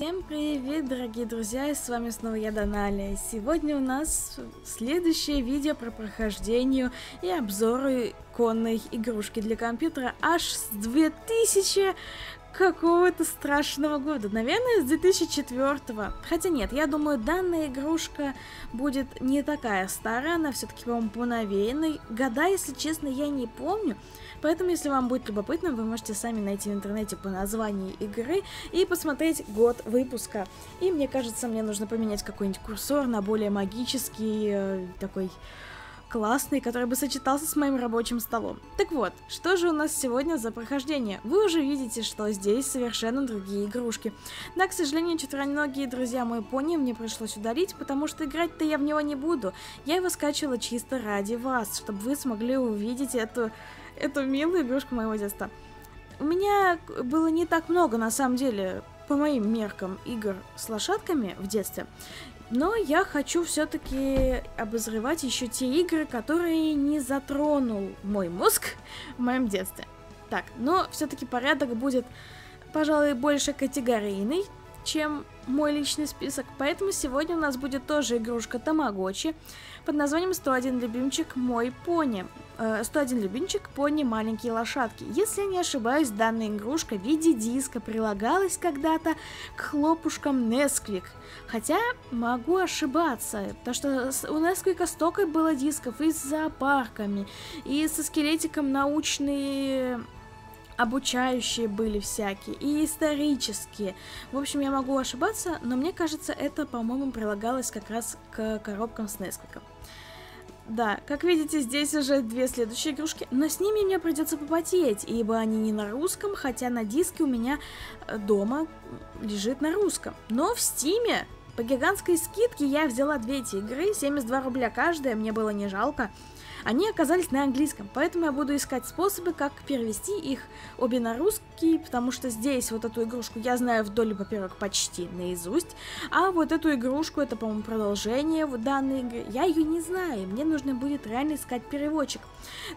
Всем привет, дорогие друзья, с вами снова я, Доналя. Сегодня у нас следующее видео про прохождение и обзоры конной игрушки для компьютера аж с 2000 какого-то страшного года. Наверное, с 2004 -го. Хотя нет, я думаю, данная игрушка будет не такая старая, она все-таки, по-моему, поновейной. Года, если честно, я не помню. Поэтому, если вам будет любопытно, вы можете сами найти в интернете по названию игры и посмотреть год выпуска. И мне кажется, мне нужно поменять какой-нибудь курсор на более магический, э, такой классный, который бы сочетался с моим рабочим столом. Так вот, что же у нас сегодня за прохождение? Вы уже видите, что здесь совершенно другие игрушки. Да, к сожалению, четвероногие друзья мой пони мне пришлось удалить, потому что играть-то я в него не буду. Я его скачивала чисто ради вас, чтобы вы смогли увидеть эту эту милую игрушку моего детства. У меня было не так много, на самом деле, по моим меркам, игр с лошадками в детстве. Но я хочу все-таки обозревать еще те игры, которые не затронул мой мозг в моем детстве. Так, но все-таки порядок будет, пожалуй, больше категорийный, чем мой личный список. Поэтому сегодня у нас будет тоже игрушка Тамагочи под названием 101 любимчик мой пони. 101 э, любимчик пони маленькие лошадки. Если я не ошибаюсь, данная игрушка в виде диска прилагалась когда-то к хлопушкам Nesquik. Хотя могу ошибаться, потому что у Nesquik столько было дисков и с зоопарками, и со скелетиком научные обучающие были всякие, и исторические. В общем, я могу ошибаться, но мне кажется, это, по-моему, прилагалось как раз к коробкам с Несквиком. Да, как видите, здесь уже две следующие игрушки, но с ними мне придется попотеть, ибо они не на русском, хотя на диске у меня э, дома лежит на русском. Но в Стиме по гигантской скидке я взяла две эти игры, 72 рубля каждая, мне было не жалко. Они оказались на английском, поэтому я буду искать способы, как перевести их обе на русский, потому что здесь вот эту игрушку я знаю вдоль и поперек почти наизусть, а вот эту игрушку, это, по-моему, продолжение в данной игры, я ее не знаю, и мне нужно будет реально искать переводчик.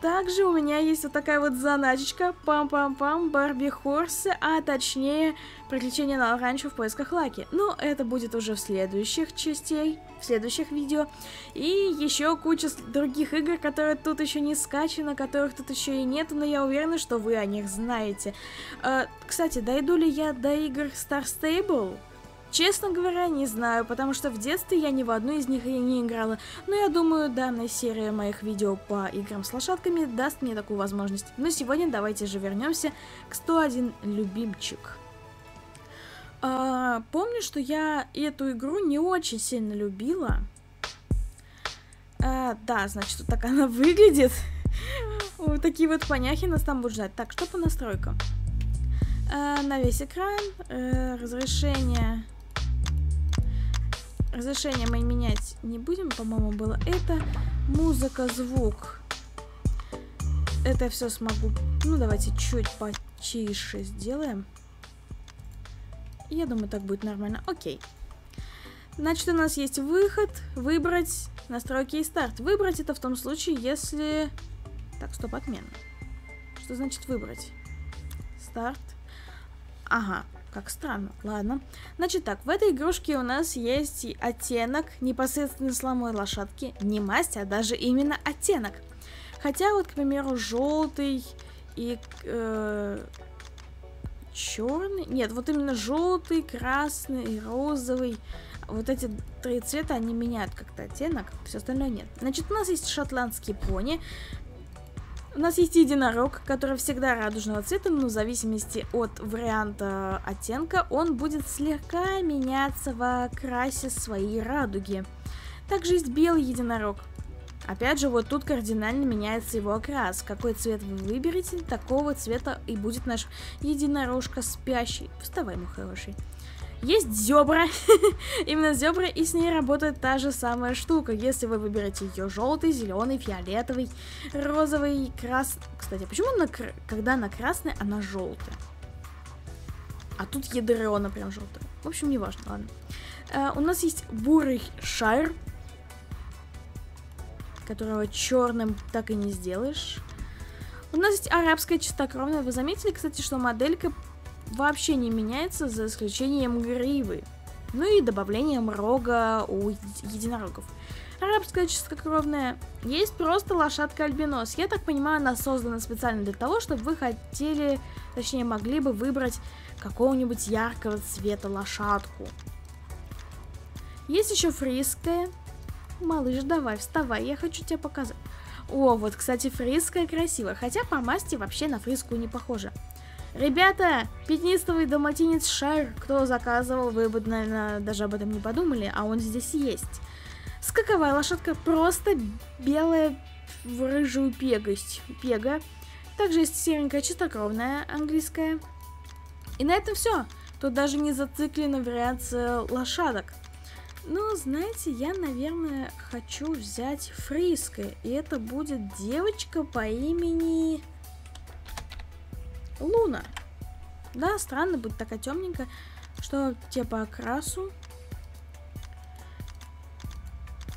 Также у меня есть вот такая вот заначечка, пам-пам-пам, Барби Хорсы, а точнее, приключения на ранчо в поисках Лаки. Но это будет уже в следующих частей, в следующих видео. И еще куча других игр, которые тут еще не скачаны, которых тут еще и нет, но я уверена, что вы о них знаете. Э, кстати, дойду ли я до игр Star Stable? Честно говоря, не знаю, потому что в детстве я ни в одну из них и не играла, но я думаю, данная серия моих видео по играм с лошадками даст мне такую возможность. Но сегодня давайте же вернемся к 101 любимчик. А, помню, что я эту игру не очень сильно любила. А, да, значит, вот так она выглядит. Вот такие вот поняхи нас там будут ждать. Так, что по настройкам? А, на весь экран. А, разрешение Разрешение мы менять не будем, по-моему, было это. Музыка, звук. Это все смогу. Ну, давайте чуть потише сделаем. Я думаю, так будет нормально. Окей. Значит, у нас есть выход, выбрать, настройки и старт. Выбрать это в том случае, если... Так, стоп, отмена. Что значит выбрать? Старт. Ага, как странно. Ладно. Значит так, в этой игрушке у нас есть оттенок непосредственно сломой лошадки. Не масть, а даже именно оттенок. Хотя вот, к примеру, желтый и э, черный. Нет, вот именно желтый, красный розовый. Вот эти три цвета, они меняют как-то оттенок, все остальное нет. Значит, у нас есть шотландские пони. У нас есть единорог, который всегда радужного цвета, но в зависимости от варианта оттенка он будет слегка меняться в окрасе своей радуги. Также есть белый единорог. Опять же, вот тут кардинально меняется его окрас. Какой цвет вы выберете, такого цвета и будет наш единорожка спящий. Вставай, мой хороший. Есть зебра, именно зебра, и с ней работает та же самая штука. Если вы выберете ее желтый, зеленый, фиолетовый, розовый, красный. Кстати, а почему на, когда она красная, она желтая? А тут ядрена прям желтая. В общем, не важно, ладно. Uh, у нас есть бурый шайр, которого черным так и не сделаешь. У нас есть арабская чистокровная. Вы заметили, кстати, что моделька вообще не меняется, за исключением гривы. Ну и добавлением рога у единорогов. Арабская чистокровная. Есть просто лошадка-альбинос. Я так понимаю, она создана специально для того, чтобы вы хотели, точнее могли бы выбрать какого-нибудь яркого цвета лошадку. Есть еще фриская. Малыш, давай, вставай, я хочу тебе показать. О, вот, кстати, фриская красивая, хотя по масти вообще на фриску не похожа. Ребята, пятнистовый доматинец Шайр, кто заказывал, вы бы, наверное, даже об этом не подумали, а он здесь есть. Скаковая лошадка просто белая в рыжую пегость. Пега. Также есть серенькая чистокровная английская. И на этом все. Тут даже не зациклена вариация лошадок. Ну, знаете, я, наверное, хочу взять Фриска. И это будет девочка по имени... Луна. Да, странно, будет такая темненькая, что те по окрасу.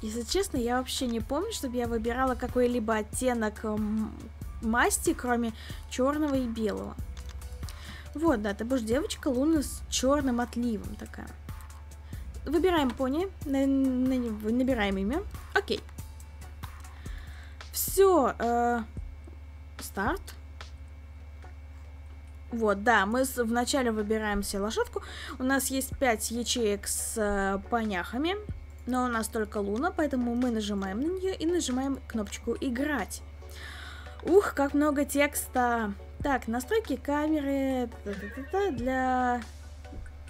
Если честно, я вообще не помню, чтобы я выбирала какой-либо оттенок масти, кроме черного и белого. Вот, да, ты будешь девочка Луна с черным отливом такая. Выбираем пони, на, на, набираем имя. Окей. Все, э, старт. Вот, да, мы вначале выбираем себе лошадку. У нас есть 5 ячеек с э, поняхами, но у нас только луна, поэтому мы нажимаем на нее и нажимаем кнопочку «Играть». Ух, как много текста! Так, настройки камеры для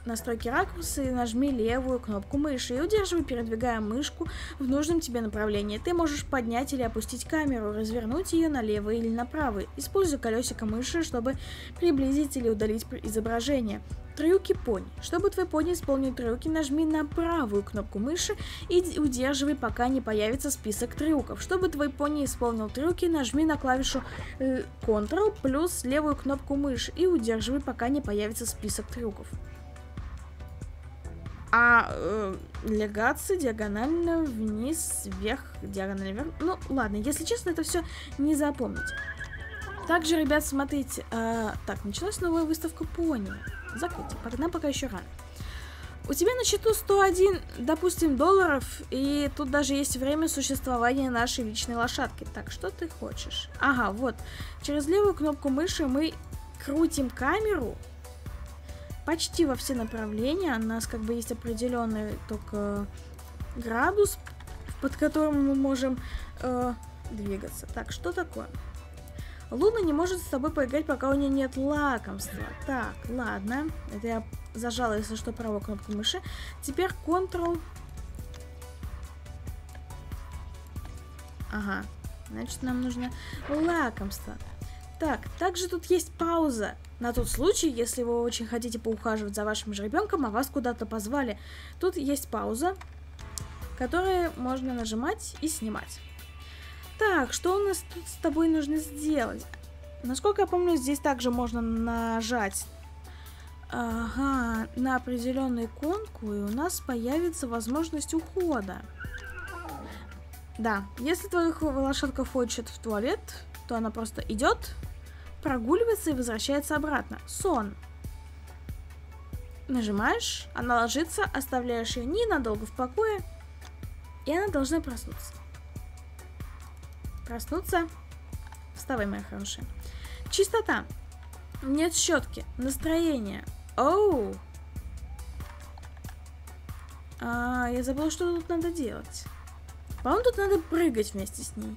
настройки ракурса и нажми левую кнопку мыши и удерживай, передвигая мышку в нужном тебе направлении. Ты можешь поднять или опустить камеру, развернуть ее налево или направо. Используй колесико мыши, чтобы приблизить или удалить изображение. Трюки пони. Чтобы твой пони исполнил трюки, нажми на правую кнопку мыши и удерживай, пока не появится список трюков. Чтобы твой пони исполнил трюки, нажми на клавишу э, Ctrl плюс левую кнопку мыши и удерживай, пока не появится список трюков. А э, легаться диагонально вниз, вверх, диагонально вверх. Ну, ладно, если честно, это все не запомнить. Также, ребят, смотрите. Э, так, началась новая выставка пони. Закройте, нам пока еще рано. У тебя на счету 101, допустим, долларов, и тут даже есть время существования нашей личной лошадки. Так, что ты хочешь? Ага, вот. Через левую кнопку мыши мы крутим камеру почти во все направления. У нас как бы есть определенный только градус, под которым мы можем э, двигаться. Так, что такое? Луна не может с тобой поиграть, пока у нее нет лакомства. Так, ладно. Это я зажала, если что, правую кнопку мыши. Теперь Ctrl. Ага. Значит, нам нужно лакомство. Так, также тут есть пауза. На тот случай, если вы очень хотите поухаживать за вашим же ребенком, а вас куда-то позвали. Тут есть пауза, которую можно нажимать и снимать. Так, что у нас тут с тобой нужно сделать? Насколько я помню, здесь также можно нажать ага, на определенную иконку, и у нас появится возможность ухода. Да, если твоя лошадка хочет в туалет, то она просто идет, прогуливается и возвращается обратно. Сон. Нажимаешь, она ложится, оставляешь ее ненадолго в покое, и она должна проснуться. Проснуться. Вставай, моя хорошая. Чистота. Нет щетки. Настроение. Оу. А, я забыла, что тут надо делать. По-моему, тут надо прыгать вместе с ней.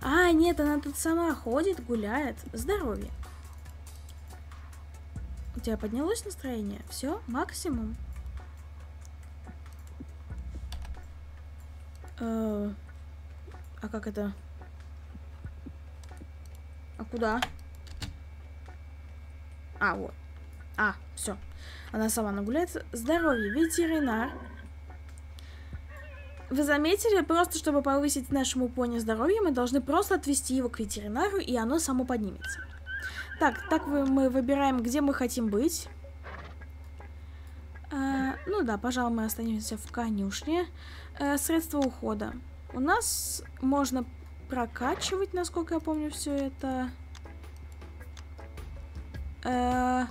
А, нет, она тут сама ходит, гуляет. Здоровье. У тебя поднялось настроение? Все, максимум. Э, а как это? А куда? А, вот. А, все. Она сама нагуляется. Здоровье, ветеринар. Вы заметили, просто чтобы повысить нашему пони здоровье, мы должны просто отвести его к ветеринару, и оно само поднимется. Так, так мы выбираем, где мы хотим быть. А, ну да, пожалуй, мы останемся в конюшне. А, средства ухода. У нас можно прокачивать, насколько я помню, все это. Э,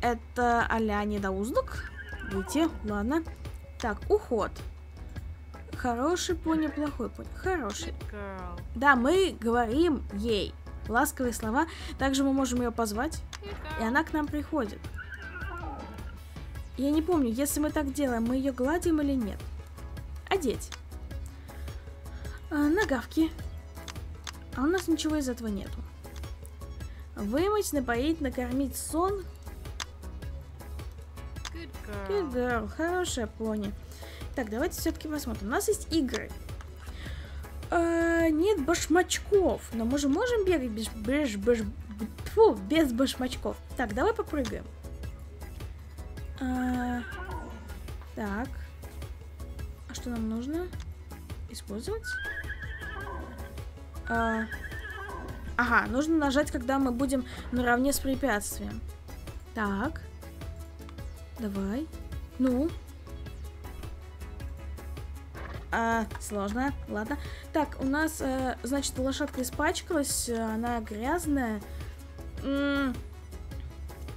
это а-ля недоуздок. Выйти, ладно. Так, уход. Хороший пони, плохой пони. Хороший. Да, мы говорим ей ласковые слова. Также мы можем ее позвать, и она к нам приходит. Я не помню, если мы так делаем, мы ее гладим или нет. Одеть. А, нагавки. А у нас ничего из этого нету. Вымыть, напоить, накормить сон. Good girl. Good girl. Хорошая пони. Так, давайте все-таки посмотрим. У нас есть игры. А, нет башмачков. Но мы же можем бегать без, без, без, тьфу, без башмачков. Так, давай попрыгаем. А, так. А что нам нужно? Использовать? А, ага, нужно нажать, когда мы будем наравне с препятствием. Так. Давай. Ну. А, сложно. Ладно. Так, у нас, э, значит, лошадка испачкалась, э, она грязная. М,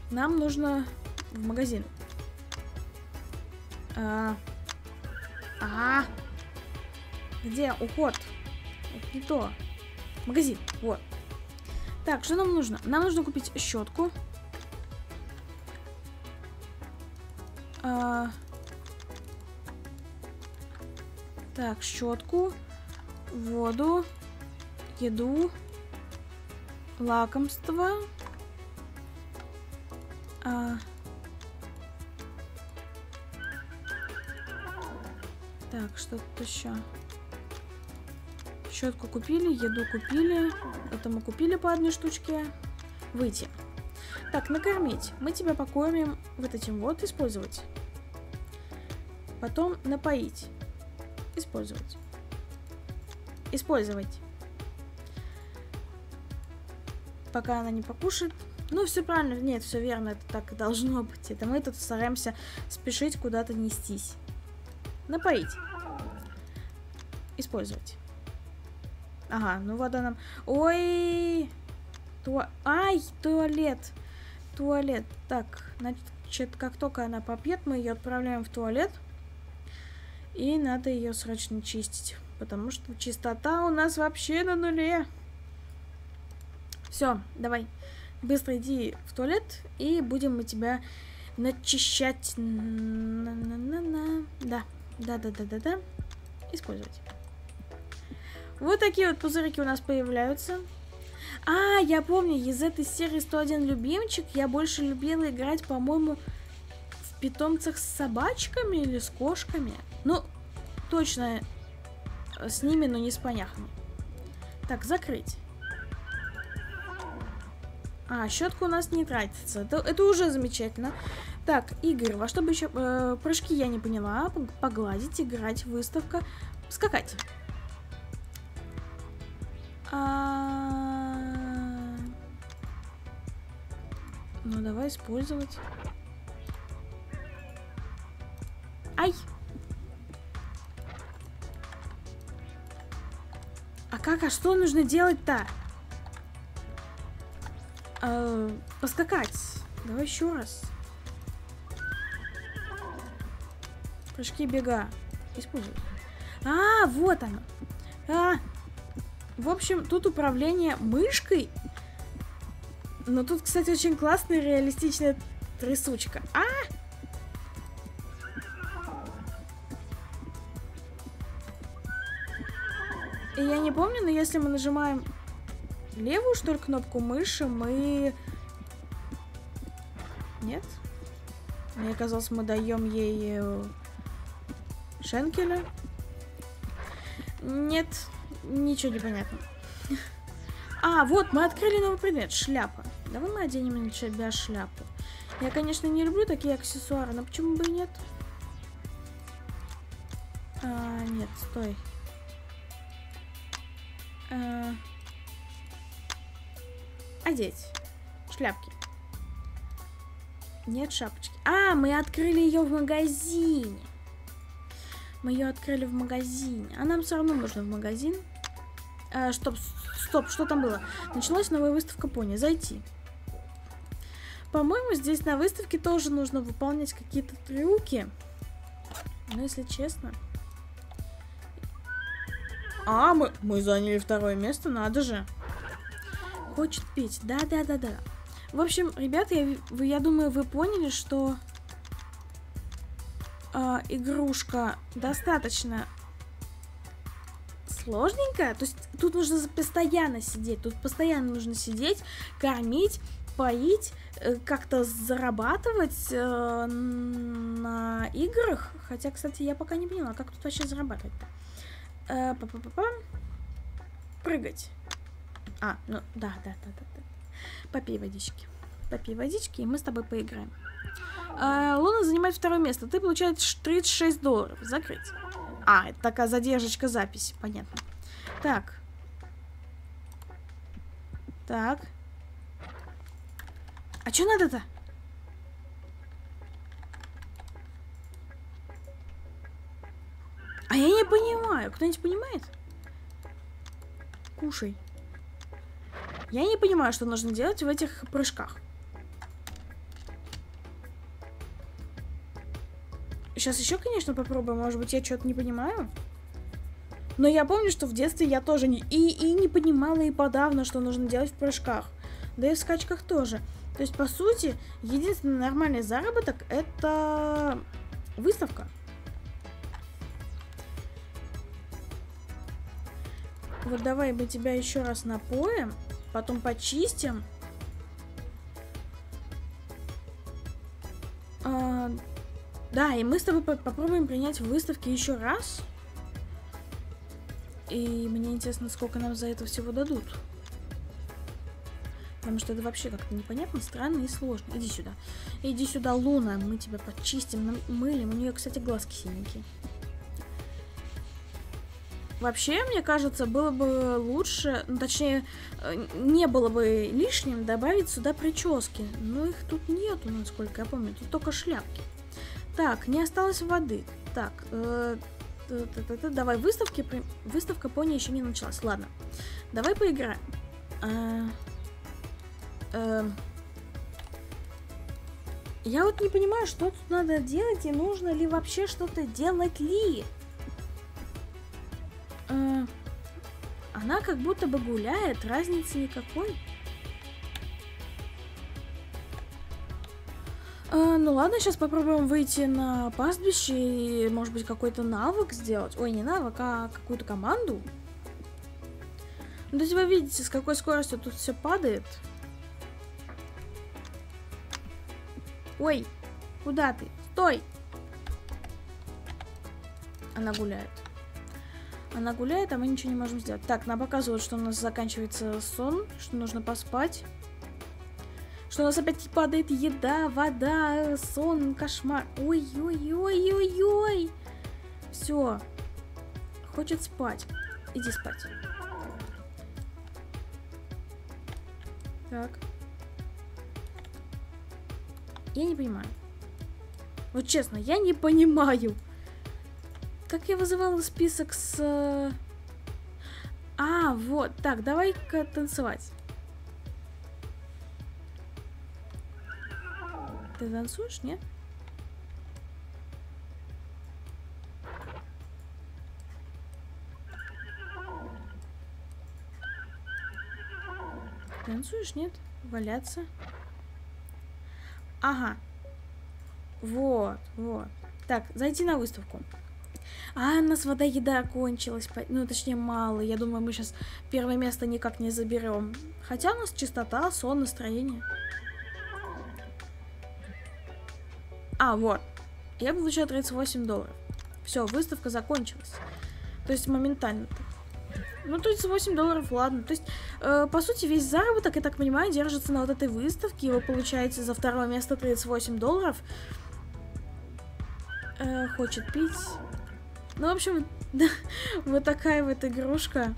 Нам нужно в магазин. А, ага. Где уход? Это не то. Магазин. Вот. Так, что нам нужно? Нам нужно купить щетку. А, Так, щетку, воду, еду, лакомство. А... Так, что тут еще? Щетку купили, еду купили. Это мы купили по одной штучке. Выйти. Так, накормить. Мы тебя покормим вот этим вот, использовать. Потом напоить. Использовать. Использовать. Пока она не покушает. Ну, все правильно. Нет, все верно. Это так и должно быть. Это мы тут стараемся спешить куда-то нестись. Напоить. Использовать. Ага, ну вода нам... Ой! Туа... Ай, туалет. Туалет. Так, значит, как только она попьет, мы ее отправляем в туалет. И надо ее срочно чистить. Потому что чистота у нас вообще на нуле. Все, давай. Быстро иди в туалет, и будем мы тебя начищать. На-на-на-на. Да, да-да-да-да-да. Использовать. Вот такие вот пузырики у нас появляются. А, я помню, из этой серии 101 любимчик я больше любила играть, по-моему, питомцах с собачками или с кошками. Ну, точно с ними, но не с поняхами. Так, закрыть. А, щетка у нас не тратится. Это, это уже замечательно. Так, Игорь, во что бы еще... Э, прыжки я не поняла. Погладить, играть, выставка. Скакать. А... Ну, давай использовать. Ай! А как? А что нужно делать-то? А, поскакать. Давай еще раз. Прыжки бега. Используй. А, вот оно. А, в общем, тут управление мышкой. Но тут, кстати, очень классная реалистичная трясучка. А! Я не помню, но если мы нажимаем левую, что ли, кнопку мыши, мы... Нет? Мне казалось, мы даем ей э, шенкеля. Нет, ничего не понятно. А, вот, мы открыли новый предмет. Шляпа. Давай мы оденем на себя шляпу. Я, конечно, не люблю такие аксессуары, но почему бы и нет? А, нет, стой. А... Одеть. Шляпки. Нет шапочки. А, мы открыли ее в магазине. Мы ее открыли в магазине. А нам все равно нужно в магазин. А, стоп, стоп, что там было? Началась новая выставка пони. Зайти. По-моему, здесь на выставке тоже нужно выполнять какие-то трюки. Ну, если честно. А, мы, мы заняли второе место, надо же. Хочет пить. Да-да-да-да. В общем, ребята, я, я думаю, вы поняли, что э, игрушка достаточно сложненькая. То есть тут нужно постоянно сидеть. Тут постоянно нужно сидеть, кормить, поить, э, как-то зарабатывать э, на играх. Хотя, кстати, я пока не поняла, как тут вообще зарабатывать-то. Э, па -па -па. Прыгать. А, ну да, да, да, да, да. Попей водички. Попей водички, и мы с тобой поиграем. А, Луна занимает второе место. Ты получаешь 36 долларов. Закрыть. А, это такая задержечка записи. Понятно. Так. Так. А что надо-то? А я не понимаю. Кто-нибудь понимает? Кушай. Я не понимаю, что нужно делать в этих прыжках. Сейчас еще, конечно, попробуем. Может быть, я что-то не понимаю. Но я помню, что в детстве я тоже не... И, и не понимала и подавно, что нужно делать в прыжках. Да и в скачках тоже. То есть, по сути, единственный нормальный заработок это выставка. Вот давай мы тебя еще раз напоим, потом почистим. А, да, и мы с тобой попробуем принять выставки еще раз. И мне интересно, сколько нам за это всего дадут. Потому что это вообще как-то непонятно, странно и сложно. Иди сюда. Иди сюда, Луна. Мы тебя почистим, мылим. У нее, кстати, глазки синенькие. Вообще, мне кажется, было бы лучше, ну, точнее, э, не было бы лишним добавить сюда прически. Но их тут нету, насколько я помню. Тут только шляпки. Так, не осталось воды. Так, э, давай выставки. Выставка пони еще не началась. Ладно, давай поиграем. Э, э, я вот не понимаю, что тут надо делать и нужно ли вообще что-то делать ли. Э, она как будто бы гуляет, разницы никакой. А, ну ладно, сейчас попробуем выйти на пастбище и, может быть, какой-то навык сделать. Ой, не навык, а какую-то команду. Ну, то есть вы видите, с какой скоростью тут все падает. Ой, куда ты? Стой! Она гуляет. Она гуляет, а мы ничего не можем сделать. Так, нам показывают, что у нас заканчивается сон, что нужно поспать. Что у нас опять падает еда, вода, сон, кошмар. Ой-ой-ой-ой-ой. Все. Хочет спать. Иди спать. Так. Я не понимаю. Вот честно, я не понимаю. Как я вызывала список с... А, вот. Так, давай-ка танцевать. Ты танцуешь, нет? Танцуешь, нет? Валяться. Ага. Вот, вот. Так, зайти на выставку. А, у нас вода еда кончилась. Ну, точнее, мало. Я думаю, мы сейчас первое место никак не заберем. Хотя у нас чистота, сон, настроение. А, вот. Я получаю 38 долларов. Все, выставка закончилась. То есть моментально. Ну, 38 долларов, ладно. То есть, э, по сути, весь заработок, я так понимаю, держится на вот этой выставке. И вы получаете за второе место 38 долларов. Э, хочет пить. Ну, в общем, вот такая вот игрушка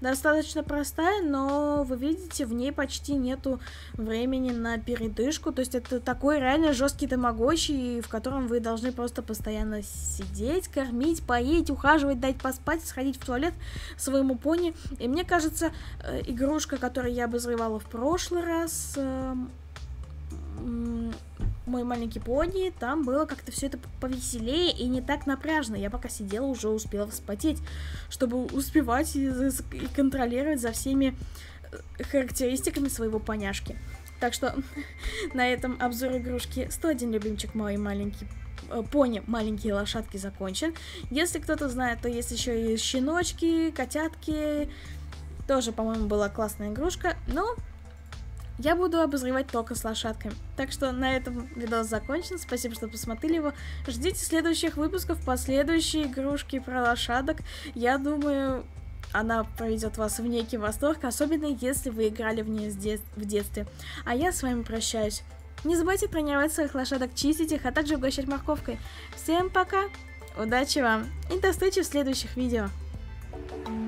достаточно простая, но вы видите, в ней почти нету времени на передышку. То есть это такой реально жесткий тамагочи, в котором вы должны просто постоянно сидеть, кормить, поесть, ухаживать, дать поспать, сходить в туалет своему пони. И мне кажется, э, игрушка, которую я обозревала в прошлый раз, эм, мой маленький пони, там было как-то все это повеселее и не так напряжно. Я пока сидела, уже успела вспотеть, чтобы успевать и, и контролировать за всеми э, характеристиками своего поняшки. Так что на этом обзор игрушки 101 любимчик мой маленький э, пони маленькие лошадки закончен. Если кто-то знает, то есть еще и щеночки, котятки. Тоже, по-моему, была классная игрушка. Но я буду обозревать только с лошадками. Так что на этом видос закончен. Спасибо, что посмотрели его. Ждите следующих выпусков по следующей игрушке про лошадок. Я думаю, она проведет вас в некий восторг, особенно если вы играли в нее в детстве. А я с вами прощаюсь. Не забывайте тренировать своих лошадок, чистить их, а также угощать морковкой. Всем пока, удачи вам и до встречи в следующих видео. thank you